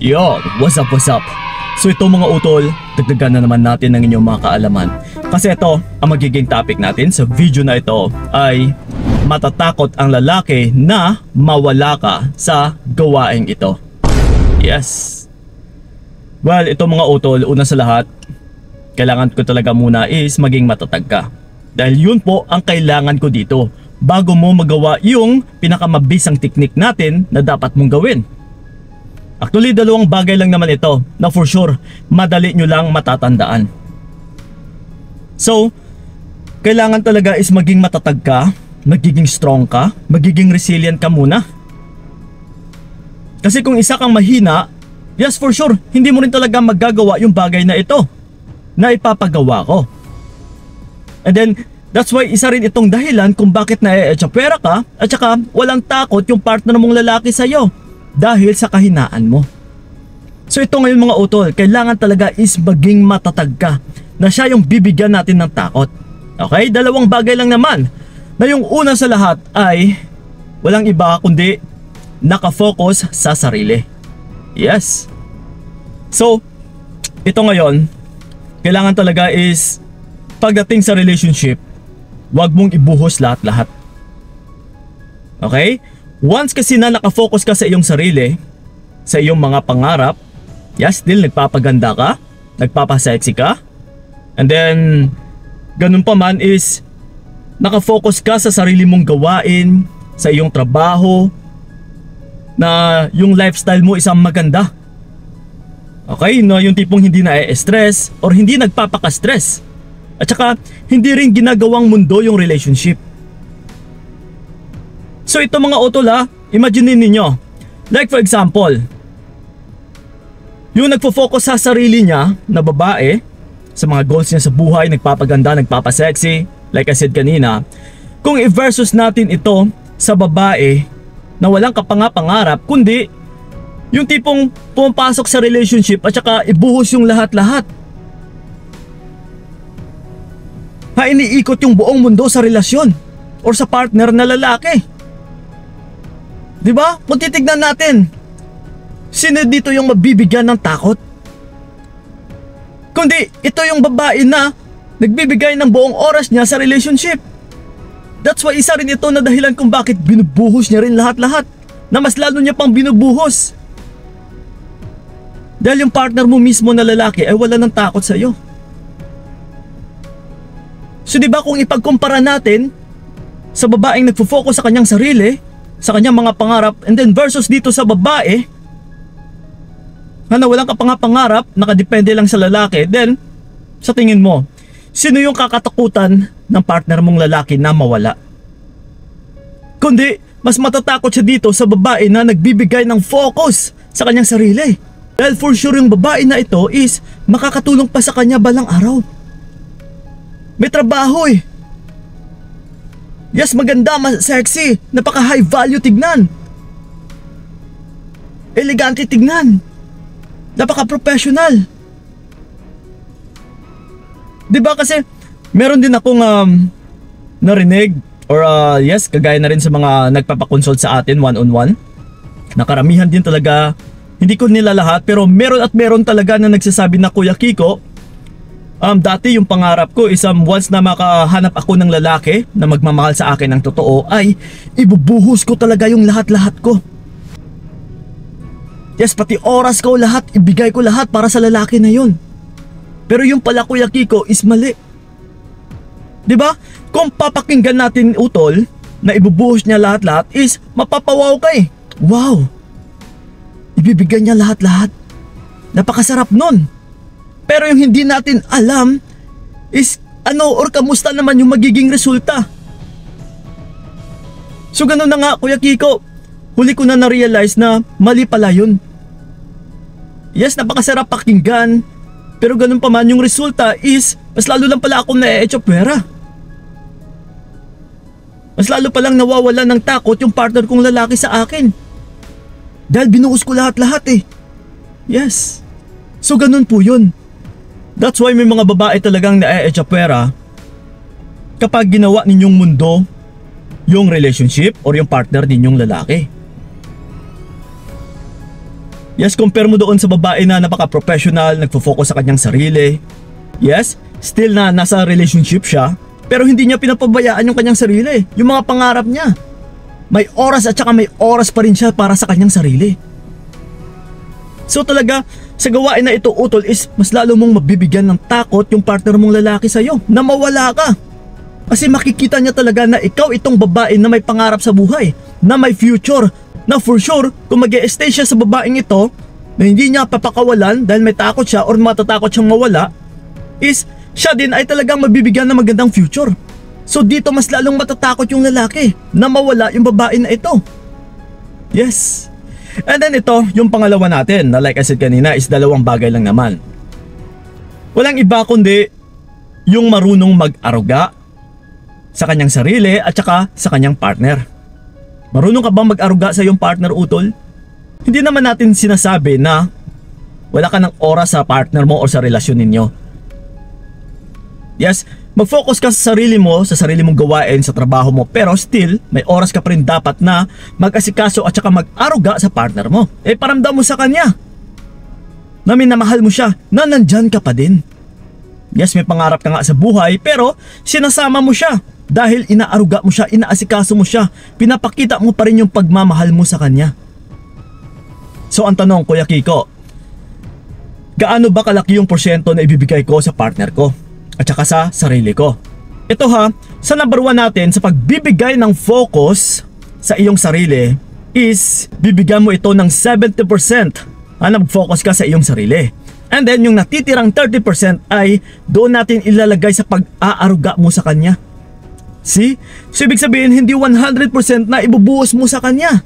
Yo, what's up, what's up? So ito mga utol, dagdagan na naman natin ng inyong mga kaalaman. Kasi ito, ang magiging topic natin sa video na ito ay matatakot ang lalaki na mawala ka sa gawaing ito. Yes. Well, ito mga utol, una sa lahat, kailangan ko talaga muna is maging matatag ka. Dahil yun po ang kailangan ko dito bago mo magawa yung pinakamabisang teknik natin na dapat mong gawin. Actually, dalawang bagay lang naman ito na for sure madali nyo lang matatandaan. So, kailangan talaga is maging matatag ka, magiging strong ka, magiging resilient ka muna. Kasi kung isa kang mahina, yes for sure, hindi mo rin talaga magagawa yung bagay na ito na ipapagawa ko. And then, that's why isa rin itong dahilan kung bakit na-echapera ka at saka walang takot yung partner mong lalaki sa'yo dahil sa kahinaan mo. So ito ngayon mga utol, kailangan talaga is maging matatag ka na siya yung bibigyan natin ng takot. Okay, dalawang bagay lang naman na yung una sa lahat ay walang iba kundi nakafocus sa sarili. Yes. So, ito ngayon, kailangan talaga is pagdating sa relationship, wag mong ibuhos lahat-lahat. Okay? Once kasi na nakafocus ka sa iyong sarili, sa iyong mga pangarap, yes, still nagpapaganda ka, nagpapasexy ka, and then, ganun pa man is, nakafocus ka sa sarili mong gawain, sa iyong trabaho, na yung lifestyle mo isang maganda. Okay, no, yung tipong hindi na stress or hindi nagpapaka-stress. At saka, hindi rin ginagawang mundo yung relationship. So ito mga utol ha, imagine ninyo. Like for example, yung nagfo-focus sa sarili niya na babae, sa mga goals niya sa buhay, nagpapaganda, nagpapasexy, like I said kanina, kung i-versus natin ito sa babae na walang kapangapangarap, kundi yung tipong pumapasok sa relationship at saka ibuhos yung lahat-lahat. Ha iniikot yung buong mundo sa relasyon or sa partner na lalaki. 'Di ba? Kung natin, sino dito yung mabibigyan ng takot? Kundi ito yung babae na nagbibigay ng buong oras niya sa relationship. That's why isa rin ito na dahilan kung bakit binubuhos niya rin lahat-lahat. Na mas lalo niya pang binubuhos. Dahil yung partner mo mismo na lalaki ay wala ng takot sa iyo. So di ba kung ipagkumpara natin sa babaeng nagfo-focus sa kanyang sarili, sa kanyang mga pangarap and then versus dito sa babae na walang kapangapangarap, nakadepende lang sa lalaki, then sa tingin mo, sino yung kakatakutan ng partner mong lalaki na mawala? Kundi, mas matatakot siya dito sa babae na nagbibigay ng focus sa kanyang sarili. Dahil for sure yung babae na ito is makakatulong pa sa kanya balang araw. May trabaho eh. Yes, maganda, mas sexy, napaka high value tignan. Elegante tignan. Napaka professional. 'Di ba kasi meron din akong um, narinig or uh, yes, kagaya na rin sa mga nagpapakonsult sa atin one on one. Nakaramihan din talaga hindi ko nila lahat pero meron at meron talaga na nagsasabi na Kuya Kiko Um, dati yung pangarap ko is um, once na makahanap ako ng lalaki na magmamahal sa akin ng totoo ay ibubuhos ko talaga yung lahat-lahat ko. Yes, pati oras ko lahat, ibigay ko lahat para sa lalaki na yun. Pero yung pala Kuya Kiko is mali. 'Di ba? Kung papakinggan natin utol na ibubuhos niya lahat-lahat is mapapawaw ka eh. Wow! Ibibigay niya lahat-lahat. Napakasarap nun. Pero yung hindi natin alam is ano or kamusta naman yung magiging resulta. So ganun na nga Kuya Kiko, huli ko na na-realize na mali pala yun. Yes, napakasarap pakinggan, pero ganun pa man yung resulta is mas lalo lang pala akong na-echo pera. Mas lalo palang nawawala ng takot yung partner kong lalaki sa akin. Dahil binuhos ko lahat-lahat eh. Yes. So ganun po yun. That's why may mga babae talagang na-echa pera kapag ginawa ninyong mundo yung relationship or yung partner ninyong lalaki. Yes, compare mo doon sa babae na napaka-professional, nagfo-focus sa kanyang sarili. Yes, still na nasa relationship siya, pero hindi niya pinapabayaan yung kanyang sarili, yung mga pangarap niya. May oras at saka may oras pa rin siya para sa kanyang sarili. So talaga, sa gawain na ito utol is mas lalo mong mabibigyan ng takot yung partner mong lalaki sa'yo na mawala ka. Kasi makikita niya talaga na ikaw itong babae na may pangarap sa buhay, na may future, na for sure kung mag stay siya sa babaeng ito na hindi niya papakawalan dahil may takot siya or matatakot siyang mawala is siya din ay talagang mabibigyan ng magandang future. So dito mas lalong matatakot yung lalaki na mawala yung babae na ito. Yes. And then ito, yung pangalawa natin na like I said kanina is dalawang bagay lang naman. Walang iba kundi yung marunong mag-aruga sa kanyang sarili at saka sa kanyang partner. Marunong ka bang mag-aruga sa iyong partner utol? Hindi naman natin sinasabi na wala ka ng oras sa partner mo o sa relasyon ninyo. Yes, mag-focus ka sa sarili mo, sa sarili mong gawain, sa trabaho mo, pero still, may oras ka pa rin dapat na mag-asikaso at saka mag-aruga sa partner mo. Eh, paramdam mo sa kanya na minamahal mo siya, na nandyan ka pa din. Yes, may pangarap ka nga sa buhay, pero sinasama mo siya dahil inaaruga mo siya, inaasikaso mo siya, pinapakita mo pa rin yung pagmamahal mo sa kanya. So ang tanong, Kuya Kiko, gaano ba kalaki yung porsyento na ibibigay ko sa partner ko? At saka sa sarili ko. Ito ha, sa number one natin sa pagbibigay ng focus sa iyong sarili is bibigyan mo ito ng 70% ha, na mag-focus ka sa iyong sarili. And then yung natitirang 30% ay doon natin ilalagay sa pag-aaruga mo sa kanya. See? So ibig sabihin hindi 100% na ibubuhos mo sa kanya.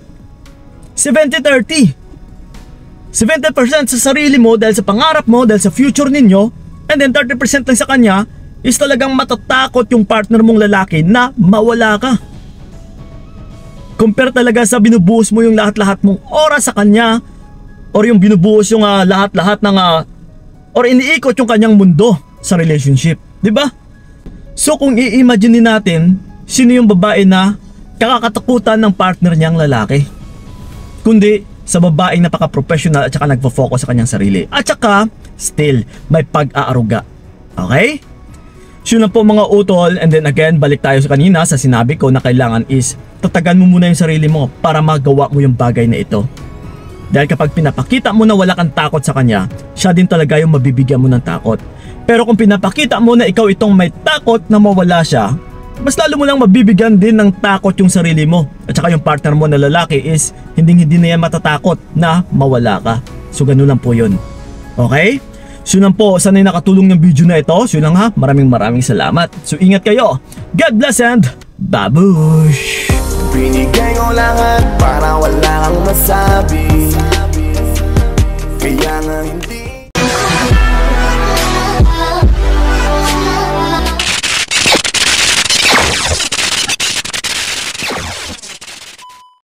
70-30. 70% sa sarili mo dahil sa pangarap mo, dahil sa future ninyo, And then 30% lang sa kanya is talagang matatakot yung partner mong lalaki na mawala ka. Compare talaga sa binubuhos mo yung lahat-lahat mong oras sa kanya or yung binubuhos yung uh, lahat-lahat ng uh, or iniikot yung kanyang mundo sa relationship. ba? Diba? So kung i-imagine natin sino yung babae na kakakatakutan ng partner niyang lalaki. Kundi sa babaeng napaka-professional at saka nagpo-focus sa kanyang sarili. At saka still may pag-aaruga. Okay? So na po mga utol and then again balik tayo sa kanina sa sinabi ko na kailangan is tatagan mo muna yung sarili mo para magawa mo yung bagay na ito. Dahil kapag pinapakita mo na wala kang takot sa kanya, siya din talaga yung mabibigyan mo ng takot. Pero kung pinapakita mo na ikaw itong may takot na mawala siya, mas lalo mo lang mabibigyan din ng takot yung sarili mo. At saka yung partner mo na lalaki is hindi hindi na yan matatakot na mawala ka. So ganun lang po yun. Okay? So yun po, sana'y nakatulong ng video na ito. So yun lang ha, maraming maraming salamat. So ingat kayo. God bless and babush! Binigay ko lahat para wala kang masabi Kaya nga hindi